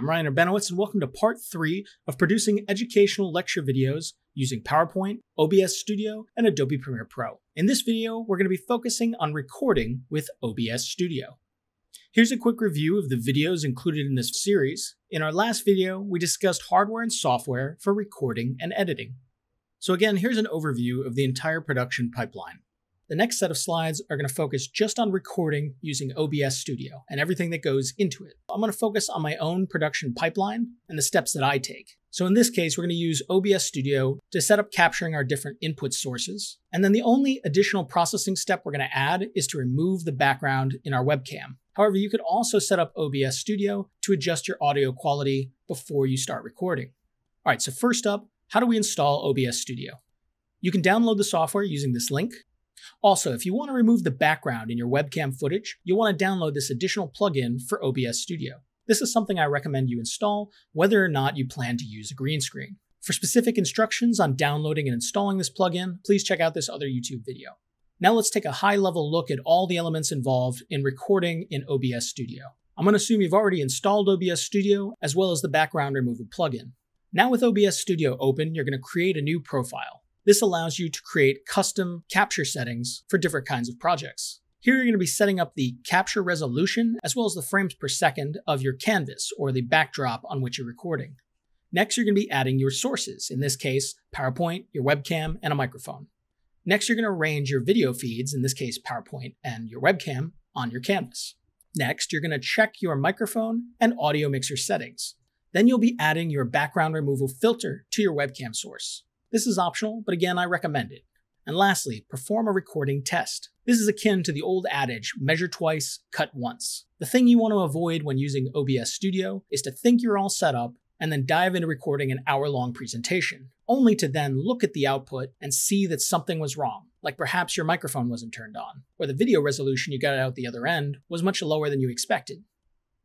I'm Ryan Urbanowicz, and welcome to part three of producing educational lecture videos using PowerPoint, OBS Studio, and Adobe Premiere Pro. In this video, we're going to be focusing on recording with OBS Studio. Here's a quick review of the videos included in this series. In our last video, we discussed hardware and software for recording and editing. So again, here's an overview of the entire production pipeline. The next set of slides are going to focus just on recording using OBS Studio and everything that goes into it. I'm going to focus on my own production pipeline and the steps that I take. So in this case, we're going to use OBS Studio to set up capturing our different input sources. And then the only additional processing step we're going to add is to remove the background in our webcam. However, you could also set up OBS Studio to adjust your audio quality before you start recording. All right, so first up, how do we install OBS Studio? You can download the software using this link. Also, if you want to remove the background in your webcam footage, you'll want to download this additional plugin for OBS Studio. This is something I recommend you install, whether or not you plan to use a green screen. For specific instructions on downloading and installing this plugin, please check out this other YouTube video. Now let's take a high level look at all the elements involved in recording in OBS Studio. I'm going to assume you've already installed OBS Studio as well as the background removal plugin. Now with OBS Studio open, you're going to create a new profile. This allows you to create custom capture settings for different kinds of projects. Here you're going to be setting up the capture resolution as well as the frames per second of your canvas or the backdrop on which you're recording. Next, you're going to be adding your sources, in this case, PowerPoint, your webcam, and a microphone. Next, you're going to arrange your video feeds, in this case, PowerPoint and your webcam, on your canvas. Next, you're going to check your microphone and audio mixer settings. Then you'll be adding your background removal filter to your webcam source. This is optional, but again, I recommend it. And lastly, perform a recording test. This is akin to the old adage, measure twice, cut once. The thing you want to avoid when using OBS Studio is to think you're all set up and then dive into recording an hour long presentation, only to then look at the output and see that something was wrong, like perhaps your microphone wasn't turned on, or the video resolution you got out the other end was much lower than you expected.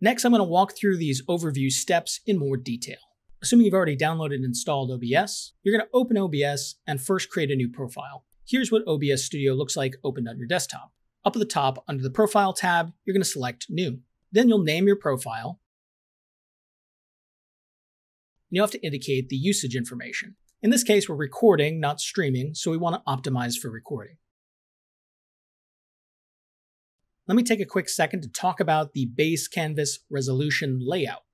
Next, I'm going to walk through these overview steps in more detail. Assuming you've already downloaded and installed OBS, you're going to open OBS and first create a new profile. Here's what OBS Studio looks like opened on your desktop. Up at the top, under the Profile tab, you're going to select New. Then you'll name your profile. And you'll have to indicate the usage information. In this case, we're recording, not streaming, so we want to optimize for recording. Let me take a quick second to talk about the base canvas resolution layout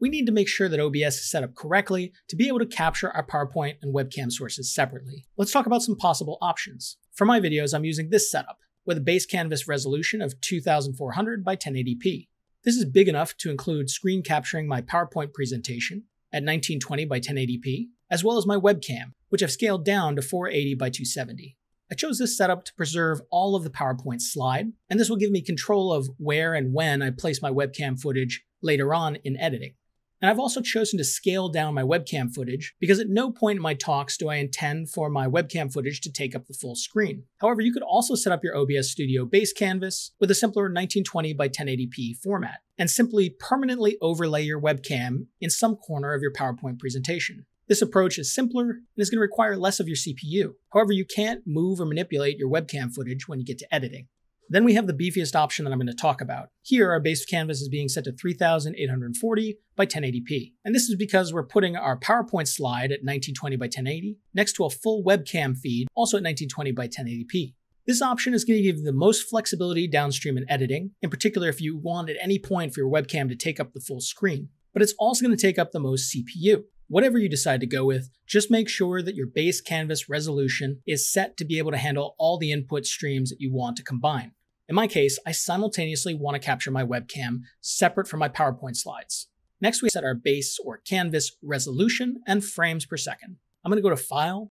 we need to make sure that OBS is set up correctly to be able to capture our PowerPoint and webcam sources separately. Let's talk about some possible options. For my videos, I'm using this setup with a base canvas resolution of 2400 by 1080p. This is big enough to include screen capturing my PowerPoint presentation at 1920 by 1080p, as well as my webcam, which I've scaled down to 480 by 270. I chose this setup to preserve all of the PowerPoint slide, and this will give me control of where and when I place my webcam footage later on in editing. And I've also chosen to scale down my webcam footage because at no point in my talks do I intend for my webcam footage to take up the full screen. However, you could also set up your OBS Studio base canvas with a simpler 1920 by 1080p format and simply permanently overlay your webcam in some corner of your PowerPoint presentation. This approach is simpler and is going to require less of your CPU. However, you can't move or manipulate your webcam footage when you get to editing. Then we have the beefiest option that I'm going to talk about. Here, our base canvas is being set to 3840 by 1080p. And this is because we're putting our PowerPoint slide at 1920 by 1080 next to a full webcam feed, also at 1920 by 1080p. This option is going to give you the most flexibility downstream in editing, in particular if you want at any point for your webcam to take up the full screen. But it's also going to take up the most CPU. Whatever you decide to go with, just make sure that your base canvas resolution is set to be able to handle all the input streams that you want to combine. In my case, I simultaneously want to capture my webcam separate from my PowerPoint slides. Next, we set our base or canvas resolution and frames per second. I'm going to go to File,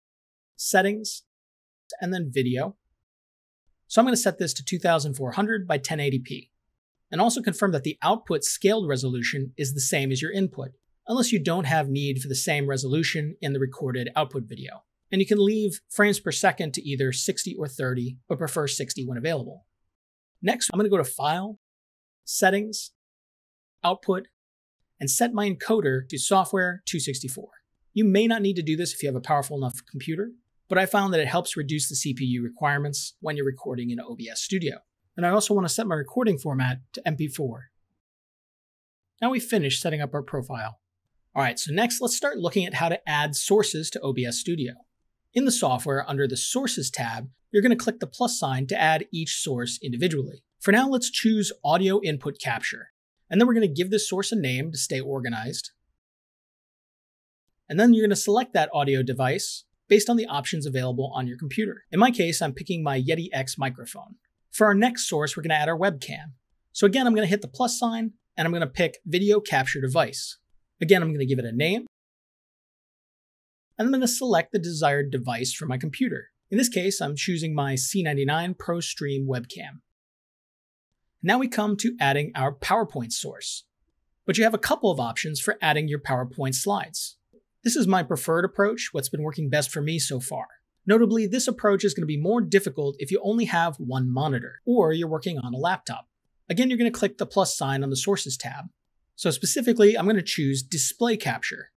Settings, and then Video. So I'm going to set this to 2400 by 1080p. And also confirm that the output scaled resolution is the same as your input, unless you don't have need for the same resolution in the recorded output video. And you can leave frames per second to either 60 or 30, but prefer 60 when available. Next, I'm going to go to File, Settings, Output, and set my encoder to Software 264. You may not need to do this if you have a powerful enough computer, but I found that it helps reduce the CPU requirements when you're recording in OBS Studio. And I also want to set my recording format to MP4. Now we've finished setting up our profile. All right, so next let's start looking at how to add sources to OBS Studio. In the software, under the Sources tab, you're going to click the plus sign to add each source individually. For now, let's choose Audio Input Capture. And then we're going to give this source a name to stay organized. And then you're going to select that audio device based on the options available on your computer. In my case, I'm picking my Yeti X microphone. For our next source, we're going to add our webcam. So again, I'm going to hit the plus sign and I'm going to pick Video Capture Device. Again, I'm going to give it a name. And I'm going to select the desired device for my computer. In this case, I'm choosing my C99 ProStream webcam. Now we come to adding our PowerPoint source. But you have a couple of options for adding your PowerPoint slides. This is my preferred approach, what's been working best for me so far. Notably, this approach is going to be more difficult if you only have one monitor, or you're working on a laptop. Again, you're going to click the plus sign on the Sources tab. So specifically, I'm going to choose Display Capture.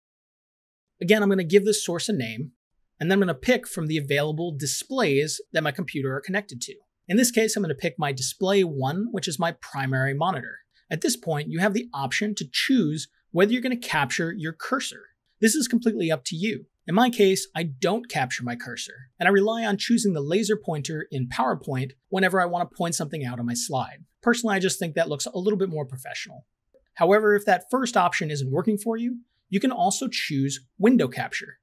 Again, I'm going to give this source a name, and then I'm going to pick from the available displays that my computer are connected to. In this case, I'm going to pick my Display 1, which is my primary monitor. At this point, you have the option to choose whether you're going to capture your cursor. This is completely up to you. In my case, I don't capture my cursor, and I rely on choosing the laser pointer in PowerPoint whenever I want to point something out on my slide. Personally, I just think that looks a little bit more professional. However, if that first option isn't working for you, you can also choose window capture.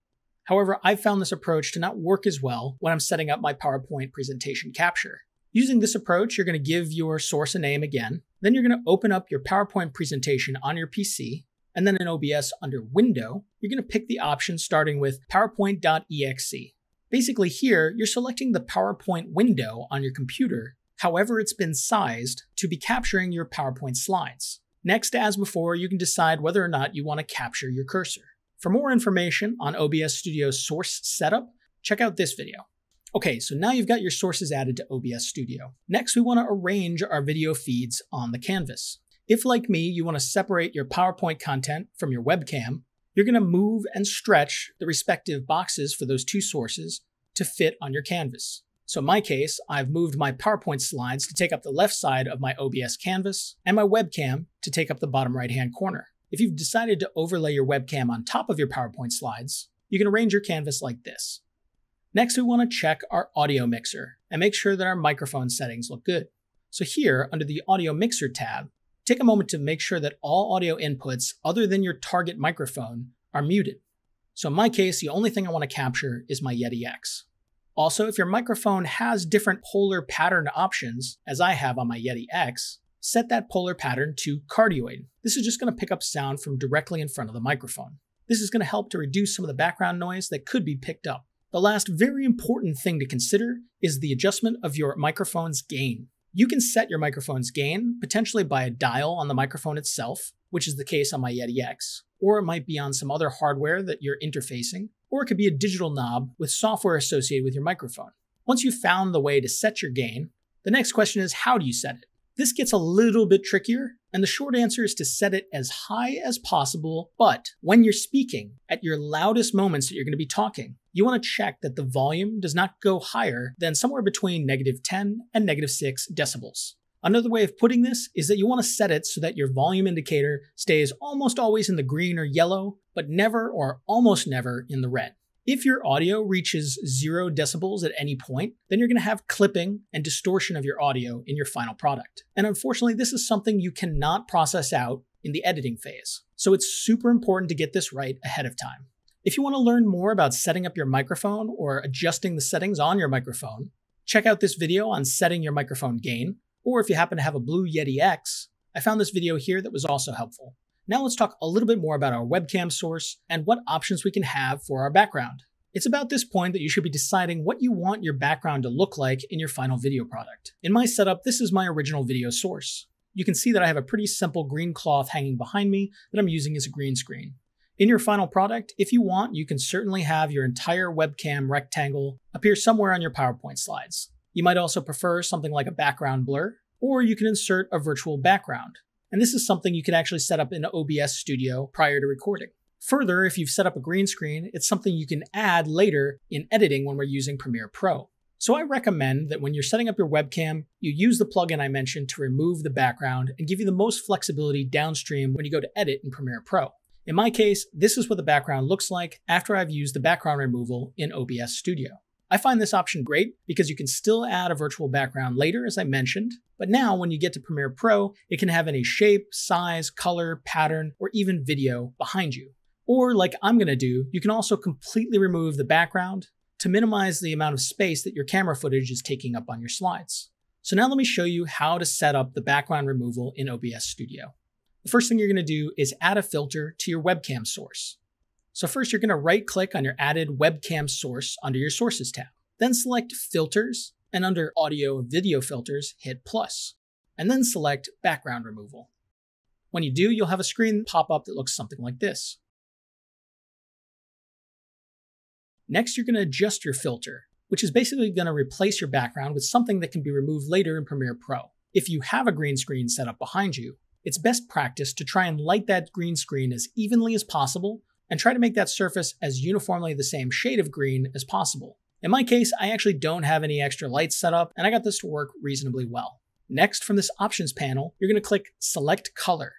However, I've found this approach to not work as well when I'm setting up my PowerPoint presentation capture. Using this approach, you're going to give your source a name again, then you're going to open up your PowerPoint presentation on your PC, and then in OBS under Window, you're going to pick the option starting with PowerPoint.exe. Basically, here, you're selecting the PowerPoint window on your computer, however it's been sized, to be capturing your PowerPoint slides. Next, as before, you can decide whether or not you want to capture your cursor. For more information on OBS Studio's source setup, check out this video. Okay, so now you've got your sources added to OBS Studio. Next, we want to arrange our video feeds on the canvas. If, like me, you want to separate your PowerPoint content from your webcam, you're going to move and stretch the respective boxes for those two sources to fit on your canvas. So in my case, I've moved my PowerPoint slides to take up the left side of my OBS canvas and my webcam to take up the bottom right hand corner. If you've decided to overlay your webcam on top of your PowerPoint slides, you can arrange your canvas like this. Next, we want to check our audio mixer and make sure that our microphone settings look good. So here, under the Audio Mixer tab, Take a moment to make sure that all audio inputs other than your target microphone are muted. So in my case, the only thing I want to capture is my Yeti X. Also, if your microphone has different polar pattern options, as I have on my Yeti X, set that polar pattern to cardioid. This is just going to pick up sound from directly in front of the microphone. This is going to help to reduce some of the background noise that could be picked up. The last very important thing to consider is the adjustment of your microphone's gain. You can set your microphone's gain, potentially by a dial on the microphone itself, which is the case on my Yeti X, or it might be on some other hardware that you're interfacing, or it could be a digital knob with software associated with your microphone. Once you've found the way to set your gain, the next question is how do you set it? This gets a little bit trickier, and the short answer is to set it as high as possible, but when you're speaking, at your loudest moments that you're going to be talking, you want to check that the volume does not go higher than somewhere between negative 10 and negative 6 decibels. Another way of putting this is that you want to set it so that your volume indicator stays almost always in the green or yellow, but never or almost never in the red. If your audio reaches zero decibels at any point, then you're going to have clipping and distortion of your audio in your final product. And unfortunately, this is something you cannot process out in the editing phase. So it's super important to get this right ahead of time. If you want to learn more about setting up your microphone or adjusting the settings on your microphone, check out this video on setting your microphone gain, or if you happen to have a Blue Yeti X, I found this video here that was also helpful. Now let's talk a little bit more about our webcam source and what options we can have for our background. It's about this point that you should be deciding what you want your background to look like in your final video product. In my setup, this is my original video source. You can see that I have a pretty simple green cloth hanging behind me that I'm using as a green screen. In your final product, if you want, you can certainly have your entire webcam rectangle appear somewhere on your PowerPoint slides. You might also prefer something like a background blur, or you can insert a virtual background. And this is something you can actually set up in OBS Studio prior to recording. Further, if you've set up a green screen, it's something you can add later in editing when we're using Premiere Pro. So I recommend that when you're setting up your webcam, you use the plugin I mentioned to remove the background and give you the most flexibility downstream when you go to edit in Premiere Pro. In my case, this is what the background looks like after I've used the background removal in OBS Studio. I find this option great because you can still add a virtual background later, as I mentioned, but now when you get to Premiere Pro, it can have any shape, size, color, pattern, or even video behind you. Or like I'm gonna do, you can also completely remove the background to minimize the amount of space that your camera footage is taking up on your slides. So now let me show you how to set up the background removal in OBS Studio. The first thing you're gonna do is add a filter to your webcam source. So first you're gonna right click on your added webcam source under your sources tab. Then select filters and under audio and video filters, hit plus, and then select background removal. When you do, you'll have a screen pop up that looks something like this. Next, you're going to adjust your filter, which is basically going to replace your background with something that can be removed later in Premiere Pro. If you have a green screen set up behind you, it's best practice to try and light that green screen as evenly as possible and try to make that surface as uniformly the same shade of green as possible. In my case, I actually don't have any extra lights set up and I got this to work reasonably well. Next, from this options panel, you're going to click select color.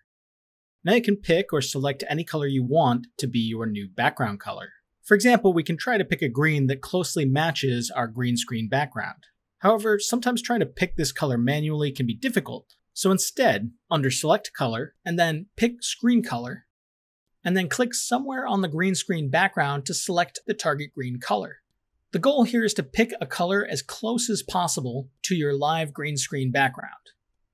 Now you can pick or select any color you want to be your new background color. For example, we can try to pick a green that closely matches our green screen background. However, sometimes trying to pick this color manually can be difficult, so instead, under Select Color, and then pick Screen Color, and then click somewhere on the green screen background to select the target green color. The goal here is to pick a color as close as possible to your live green screen background.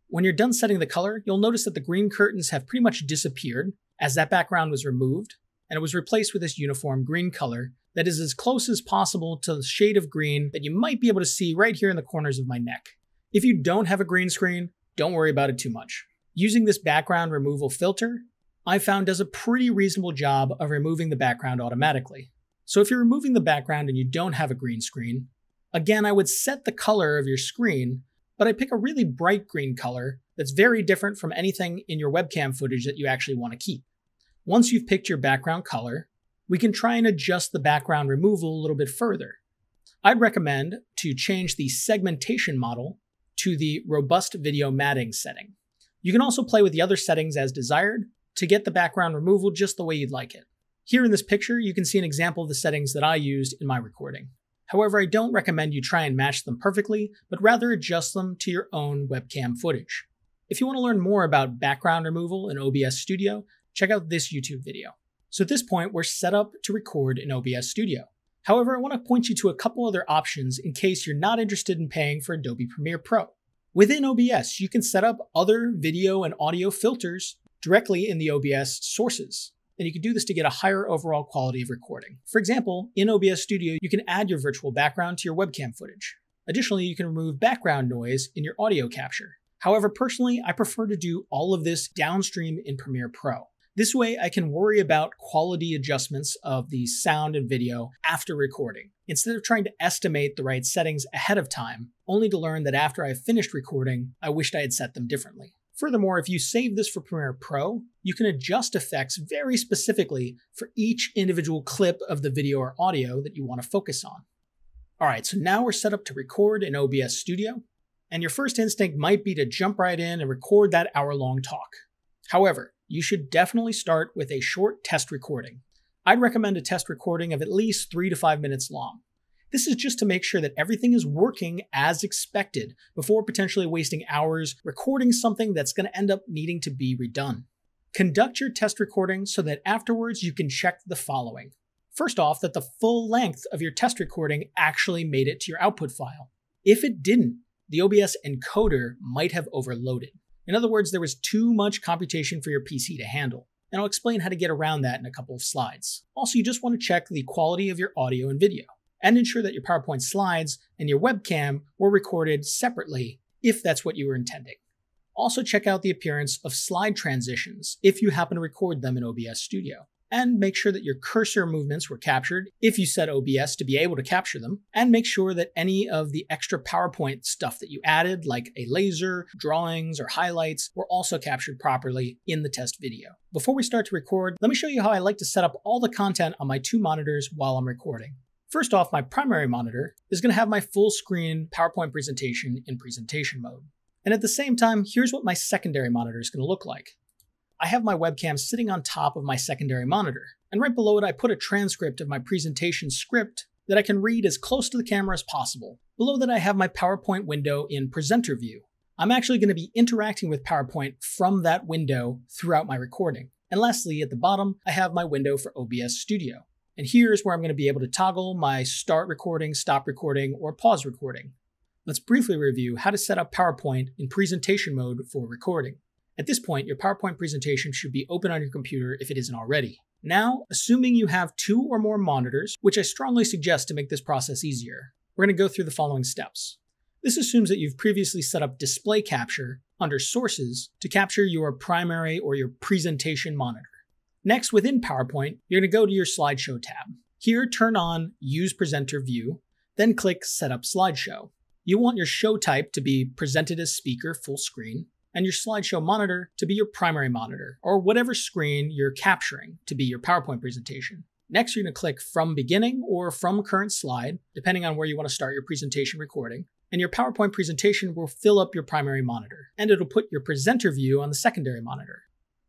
When you're done setting the color, you'll notice that the green curtains have pretty much disappeared as that background was removed, and it was replaced with this uniform green color that is as close as possible to the shade of green that you might be able to see right here in the corners of my neck. If you don't have a green screen, don't worry about it too much. Using this background removal filter, I found does a pretty reasonable job of removing the background automatically. So if you're removing the background and you don't have a green screen, again, I would set the color of your screen, but I pick a really bright green color that's very different from anything in your webcam footage that you actually want to keep. Once you've picked your background color, we can try and adjust the background removal a little bit further. I'd recommend to change the segmentation model to the robust video matting setting. You can also play with the other settings as desired to get the background removal just the way you'd like it. Here in this picture, you can see an example of the settings that I used in my recording. However, I don't recommend you try and match them perfectly, but rather adjust them to your own webcam footage. If you want to learn more about background removal in OBS Studio, check out this YouTube video. So at this point, we're set up to record in OBS Studio. However, I want to point you to a couple other options in case you're not interested in paying for Adobe Premiere Pro. Within OBS, you can set up other video and audio filters directly in the OBS sources. And you can do this to get a higher overall quality of recording. For example, in OBS Studio, you can add your virtual background to your webcam footage. Additionally, you can remove background noise in your audio capture. However, personally, I prefer to do all of this downstream in Premiere Pro. This way, I can worry about quality adjustments of the sound and video after recording, instead of trying to estimate the right settings ahead of time, only to learn that after I've finished recording, I wished I had set them differently. Furthermore, if you save this for Premiere Pro, you can adjust effects very specifically for each individual clip of the video or audio that you want to focus on. All right, so now we're set up to record in OBS Studio, and your first instinct might be to jump right in and record that hour long talk. However, you should definitely start with a short test recording. I'd recommend a test recording of at least three to five minutes long. This is just to make sure that everything is working as expected before potentially wasting hours recording something that's going to end up needing to be redone. Conduct your test recording so that afterwards you can check the following. First off, that the full length of your test recording actually made it to your output file. If it didn't, the OBS encoder might have overloaded. In other words, there was too much computation for your PC to handle. And I'll explain how to get around that in a couple of slides. Also, you just want to check the quality of your audio and video, and ensure that your PowerPoint slides and your webcam were recorded separately if that's what you were intending. Also, check out the appearance of slide transitions if you happen to record them in OBS Studio and make sure that your cursor movements were captured if you set OBS to be able to capture them, and make sure that any of the extra PowerPoint stuff that you added, like a laser, drawings, or highlights, were also captured properly in the test video. Before we start to record, let me show you how I like to set up all the content on my two monitors while I'm recording. First off, my primary monitor is going to have my full screen PowerPoint presentation in presentation mode. And at the same time, here's what my secondary monitor is going to look like. I have my webcam sitting on top of my secondary monitor, and right below it I put a transcript of my presentation script that I can read as close to the camera as possible. Below that I have my PowerPoint window in presenter view. I'm actually going to be interacting with PowerPoint from that window throughout my recording. And lastly, at the bottom, I have my window for OBS Studio. And here's where I'm going to be able to toggle my start recording, stop recording, or pause recording. Let's briefly review how to set up PowerPoint in presentation mode for recording. At this point, your PowerPoint presentation should be open on your computer if it isn't already. Now, assuming you have two or more monitors, which I strongly suggest to make this process easier, we're going to go through the following steps. This assumes that you've previously set up display capture under sources to capture your primary or your presentation monitor. Next, within PowerPoint, you're going to go to your slideshow tab. Here, turn on Use Presenter View, then click Set up Slideshow. You want your show type to be presented as speaker full screen, and your slideshow monitor to be your primary monitor, or whatever screen you're capturing to be your PowerPoint presentation. Next, you're going to click From Beginning or From Current Slide, depending on where you want to start your presentation recording, and your PowerPoint presentation will fill up your primary monitor, and it'll put your presenter view on the secondary monitor.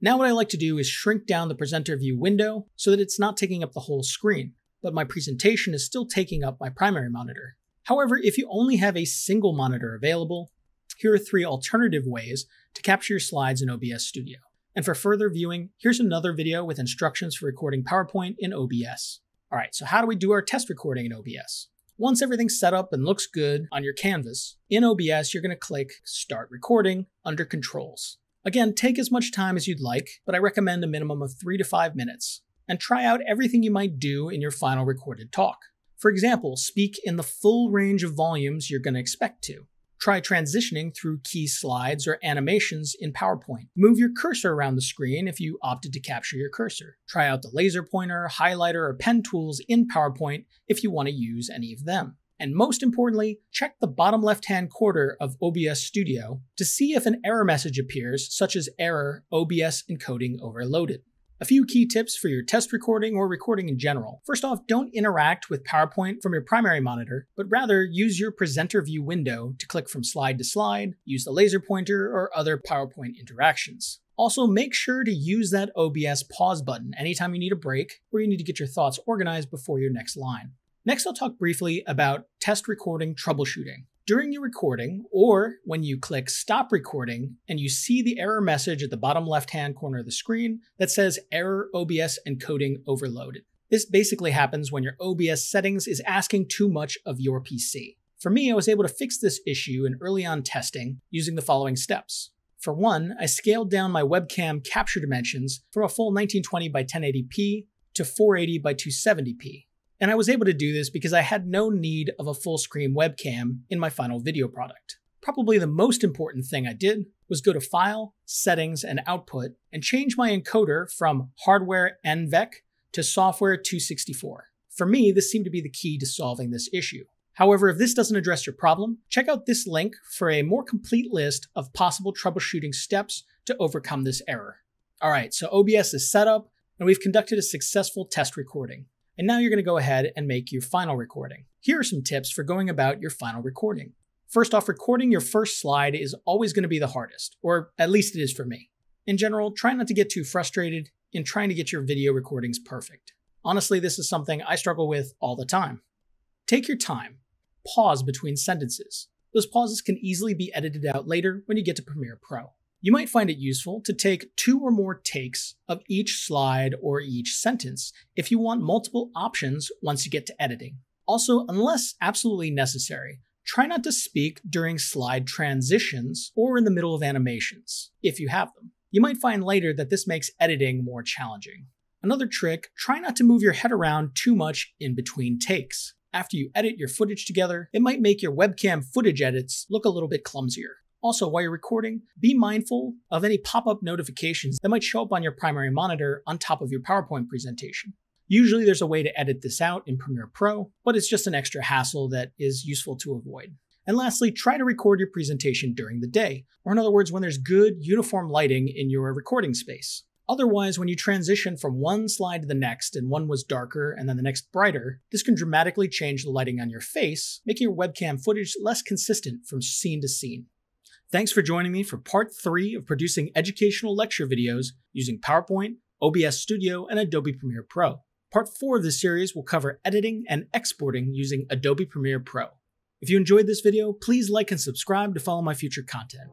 Now what I like to do is shrink down the presenter view window so that it's not taking up the whole screen, but my presentation is still taking up my primary monitor. However, if you only have a single monitor available, here are three alternative ways to capture your slides in OBS Studio. And for further viewing, here's another video with instructions for recording PowerPoint in OBS. All right, so how do we do our test recording in OBS? Once everything's set up and looks good on your canvas, in OBS, you're gonna click Start Recording under Controls. Again, take as much time as you'd like, but I recommend a minimum of three to five minutes, and try out everything you might do in your final recorded talk. For example, speak in the full range of volumes you're going to expect to. Try transitioning through key slides or animations in PowerPoint. Move your cursor around the screen if you opted to capture your cursor. Try out the laser pointer, highlighter, or pen tools in PowerPoint if you want to use any of them. And most importantly, check the bottom left hand corner of OBS Studio to see if an error message appears, such as error OBS encoding overloaded. A few key tips for your test recording or recording in general. First off, don't interact with PowerPoint from your primary monitor, but rather use your presenter view window to click from slide to slide, use the laser pointer, or other PowerPoint interactions. Also, make sure to use that OBS pause button anytime you need a break or you need to get your thoughts organized before your next line. Next, I'll talk briefly about test recording troubleshooting during your recording or when you click stop recording and you see the error message at the bottom left hand corner of the screen that says error OBS encoding overloaded. This basically happens when your OBS settings is asking too much of your PC. For me, I was able to fix this issue in early on testing using the following steps. For one, I scaled down my webcam capture dimensions from a full 1920 by 1080p to 480 by 270p. And I was able to do this because I had no need of a full screen webcam in my final video product. Probably the most important thing I did was go to File, Settings, and Output and change my encoder from hardware NVENC to software 264. For me, this seemed to be the key to solving this issue. However, if this doesn't address your problem, check out this link for a more complete list of possible troubleshooting steps to overcome this error. All right, so OBS is set up, and we've conducted a successful test recording. And now you're going to go ahead and make your final recording. Here are some tips for going about your final recording. First off, recording your first slide is always going to be the hardest, or at least it is for me. In general, try not to get too frustrated in trying to get your video recordings perfect. Honestly, this is something I struggle with all the time. Take your time. Pause between sentences. Those pauses can easily be edited out later when you get to Premiere Pro. You might find it useful to take two or more takes of each slide or each sentence if you want multiple options once you get to editing. Also, unless absolutely necessary, try not to speak during slide transitions or in the middle of animations, if you have them. You might find later that this makes editing more challenging. Another trick, try not to move your head around too much in between takes. After you edit your footage together, it might make your webcam footage edits look a little bit clumsier. Also, while you're recording, be mindful of any pop up notifications that might show up on your primary monitor on top of your PowerPoint presentation. Usually, there's a way to edit this out in Premiere Pro, but it's just an extra hassle that is useful to avoid. And lastly, try to record your presentation during the day, or in other words, when there's good, uniform lighting in your recording space. Otherwise, when you transition from one slide to the next and one was darker and then the next brighter, this can dramatically change the lighting on your face, making your webcam footage less consistent from scene to scene. Thanks for joining me for part three of producing educational lecture videos using PowerPoint, OBS Studio, and Adobe Premiere Pro. Part four of this series will cover editing and exporting using Adobe Premiere Pro. If you enjoyed this video, please like and subscribe to follow my future content.